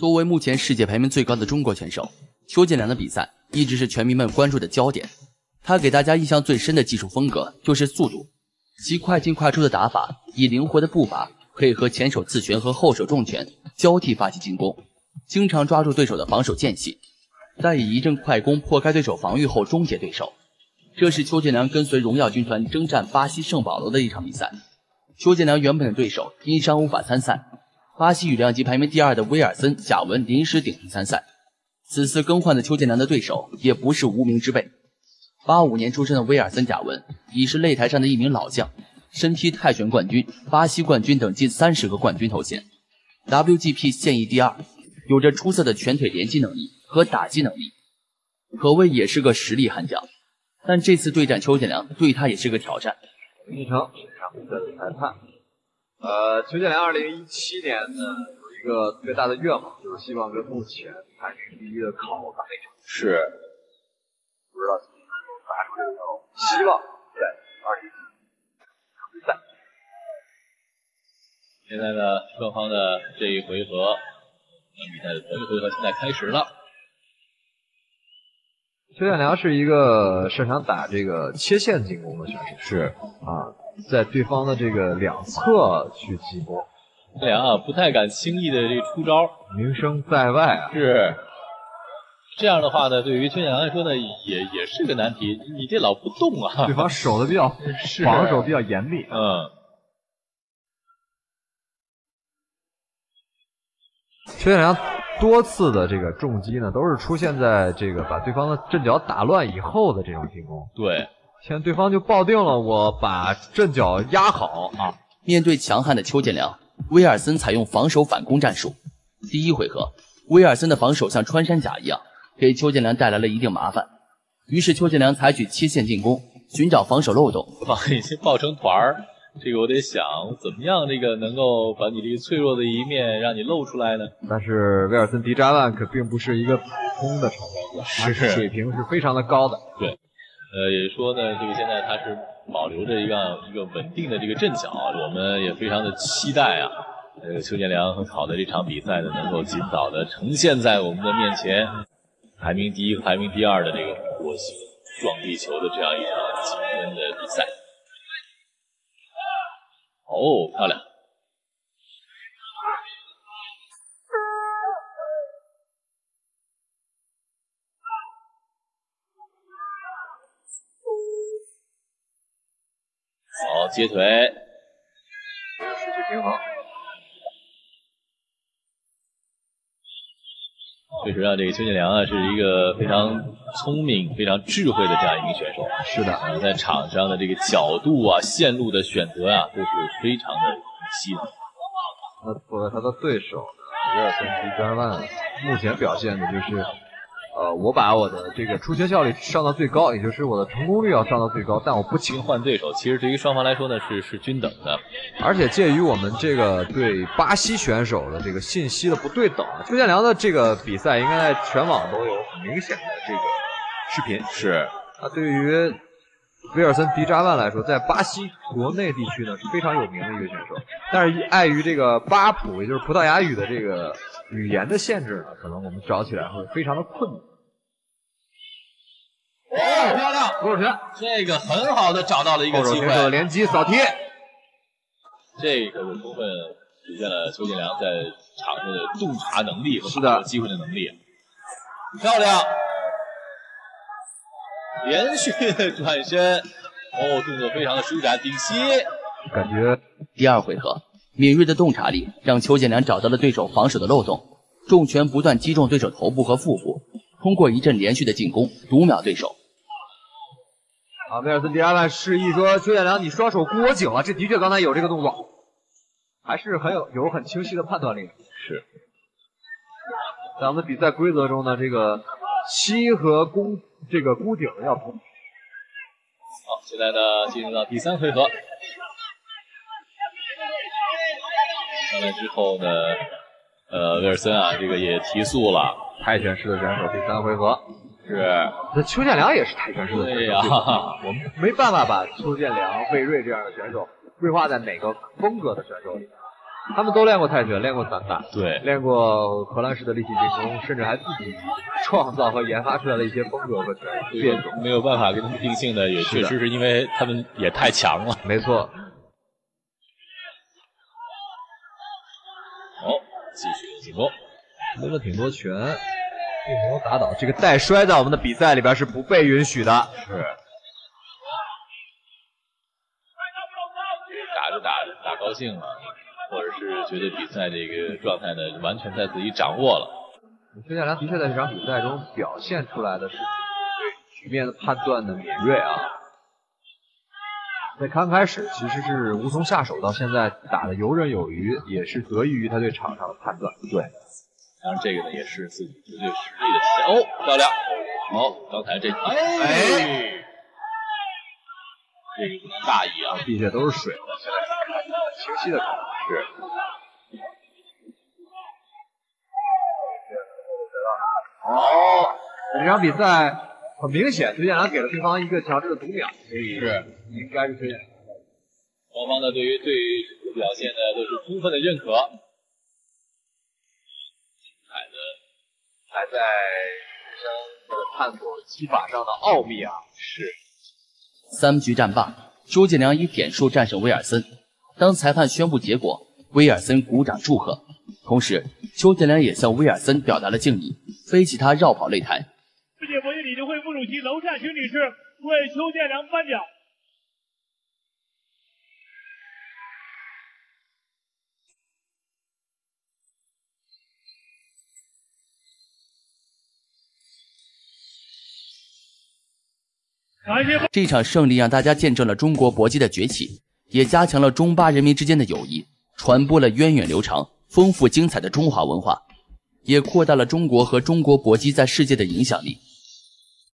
作为目前世界排名最高的中国选手，邱建良的比赛一直是全民们关注的焦点。他给大家印象最深的技术风格就是速度，其快进快出的打法，以灵活的步伐可以和前手刺拳和后手重拳交替发起进攻，经常抓住对手的防守间隙，再以一阵快攻破开对手防御后终结对手。这是邱建良跟随荣耀军团征战巴西圣保罗的一场比赛。邱建良原本的对手因伤无法参赛，巴西羽量级排名第二的威尔森贾文临时顶替参赛。此次更换的邱建良的对手也不是无名之辈。八五年出生的威尔森·贾文已是擂台上的一名老将，身披泰拳冠军、巴西冠军等近三十个冠军头衔，WGP 现役第二，有着出色的拳腿连击能力和打击能力，可谓也是个实力悍将。但这次对战邱建良，对他也是个挑战。一成，场的裁判。呃，邱建良二零一七年呢，有一个特别大的愿望，就是希望跟目前排名第一的考打一场。是，不知道能不能打出这个。希望在二零一七比赛。现在呢，双方的这一回合，比赛的头一回合现在开始了。邱建良是一个擅长打这个切线进攻的选手，是啊，在对方的这个两侧去进攻。邱建良啊，不太敢轻易的这出招，名声在外啊。是。这样的话呢，对于邱建良来说呢，也也是个难题。你这老不动啊，对方守的比较，防守比较严密。嗯。邱建良多次的这个重击呢，都是出现在这个把对方的阵脚打乱以后的这种进攻。对，现在对方就抱定了，我把阵脚压好啊。面对强悍的邱建良，威尔森采用防守反攻战术。第一回合，威尔森的防守像穿山甲一样。给邱建良带来了一定麻烦，于是邱建良采取切线进攻，寻找防守漏洞，把 已经抱成团儿。这个我得想怎么样，这个能够把你这个脆弱的一面让你露出来呢？但是威尔森迪扎万可并不是一个普通的长跑者，是水平是非常的高的。对，呃，也说呢，这个现在他是保留着一个一个稳定的这个阵脚，我们也非常的期待啊，呃邱建良很好的这场比赛呢，能够尽早的呈现在我们的面前。排名第一和排名第二的这个火星撞地球的这样一场惊人的比赛，哦，漂亮！接腿，失去平衡。确实啊，这个邱建良啊是一个非常聪明、非常智慧的这样一名选手。是的，在场上的这个角度啊、线路的选择啊，都是非常的清晰的。那作为他的对手，威尔森迪加万，目前表现的就是。呃，我把我的这个出拳效率上到最高，也就是我的成功率要上到最高，但我不轻换对手。其实对于双方来说呢，是是均等的。而且介于我们这个对巴西选手的这个信息的不对等，邱建良的这个比赛应该在全网都有很明显的这个视频。是那，对于威尔森迪扎万来说，在巴西国内地区呢是非常有名的一个选手，但是碍于这个巴普，也就是葡萄牙语的这个语言的限制呢，可能我们找起来会非常的困难。哦，漂亮！左手拳，这个很好的找到了一个机会，连击扫踢，这个就充分体现了邱建良在场上的洞察能力和把握机会的能力。漂亮，连续转身，哦，动作非常的舒展，顶膝。感觉第二回合，敏锐的洞察力让邱建良找到了对手防守的漏洞，重拳不断击中对手头部和腹部，通过一阵连续的进攻读秒对手。啊，威尔森迪亚万示意说：“邱建良，你双手箍我颈了。”这的确刚才有这个动作，还是很有有很清晰的判断力。是，在我们比赛规则中呢，这个膝和弓这个箍颈要同。好，现在呢进入到第三回合。上来之后呢，呃，威尔森啊，这个也提速了。泰拳式的选手，第三回合。是，那邱建良也是泰拳式的选手，对呀 我们没办法把邱建良、魏睿这样的选手规划在哪个风格的选手里。他们都练过泰拳，练过散打，对，练过荷兰式的立体进攻，甚至还自己创造和研发出来了一些风格和拳变种。没有办法跟他们定性的，也确实是因为他们也太强了。没错。好，继续进攻，抡了挺多拳，并没有打倒。这个带摔在我们的比赛里边是不被允许的。是。打着打着打高兴了，或者是觉得比赛这个状态呢完全在自己掌握了。孙建良的确在这场比赛中表现出来的是对局面的判断的敏锐啊。在刚开始其实是无从下手，到现在打的游刃有余，也是得益于他对场上的判断。对，当然这个呢也是自己绝对实力的哦，漂亮，好，刚才这哎。这个大意啊，地下都是水，现在看清晰的看是。哦，这场比赛很明显，崔建良给了对方一个强制的读秒，所以是应该是崔建良。双方呢对于对于表现呢都是充分的认可。精彩的还在互相探索技法上的奥秘啊，是。三局战罢，邱建良以点数战胜威尔森。当裁判宣布结果，威尔森鼓掌祝贺，同时邱建良也向威尔森表达了敬意，飞起他绕跑擂台。世界搏理事会副主席娄善群女士为邱建良颁奖。这场胜利让大家见证了中国搏击的崛起，也加强了中巴人民之间的友谊，传播了源远流长、丰富精彩的中华文化，也扩大了中国和中国搏击在世界的影响力。